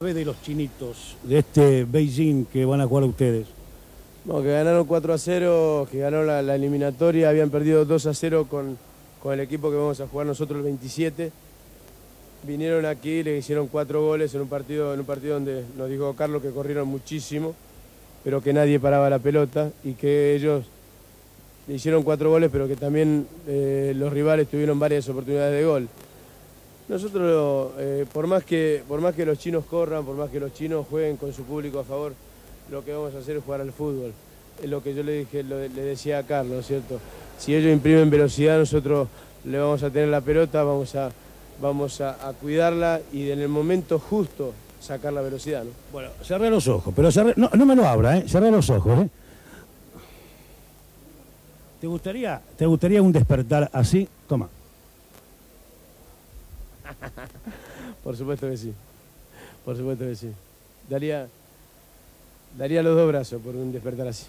de los chinitos de este Beijing que van a jugar ustedes? No, que ganaron 4 a 0, que ganó la, eliminatoria, habían perdido 2 a 0 con, con, el equipo que vamos a jugar nosotros el 27. Vinieron aquí, le hicieron 4 goles en un partido, en un partido donde nos dijo Carlos que corrieron muchísimo, pero que nadie paraba la pelota y que ellos le hicieron 4 goles, pero que también eh, los rivales tuvieron varias oportunidades de gol. Nosotros, eh, por, más que, por más que los chinos corran, por más que los chinos jueguen con su público a favor, lo que vamos a hacer es jugar al fútbol. Es lo que yo le dije, le decía a Carlos, ¿cierto? Si ellos imprimen velocidad, nosotros le vamos a tener la pelota, vamos a, vamos a, cuidarla y en el momento justo sacar la velocidad, ¿no? Bueno, cerré los ojos, pero no, no, me lo abra, ¿eh? Cerré los ojos, ¿eh? ¿Te gustaría, ¿Te gustaría un despertar así? Toma. Por supuesto que sí. Por supuesto que sí. Daría, daría los dos brazos por un despertar así.